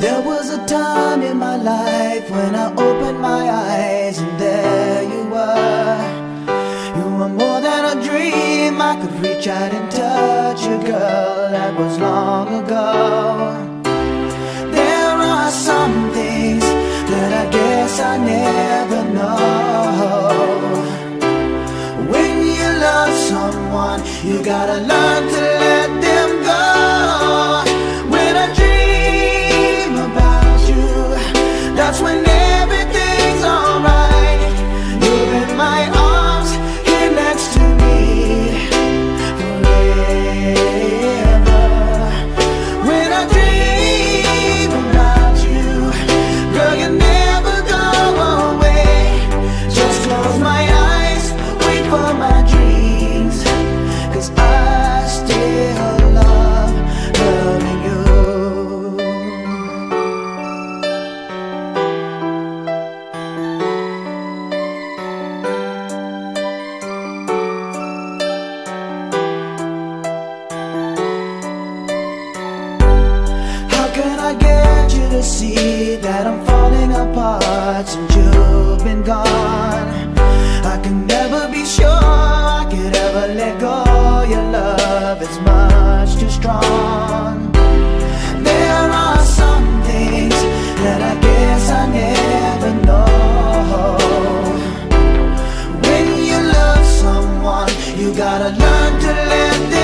There was a time in my life when I opened my eyes and there you were. You were more than a dream. I could reach out and touch you, girl. That was long ago. There are some things that I guess I never know. When you love someone, you gotta learn to see that I'm falling apart since you've been gone? I can never be sure I could ever let go love is much too strong. There are some things that I guess I never know. When you love someone, you gotta learn to let them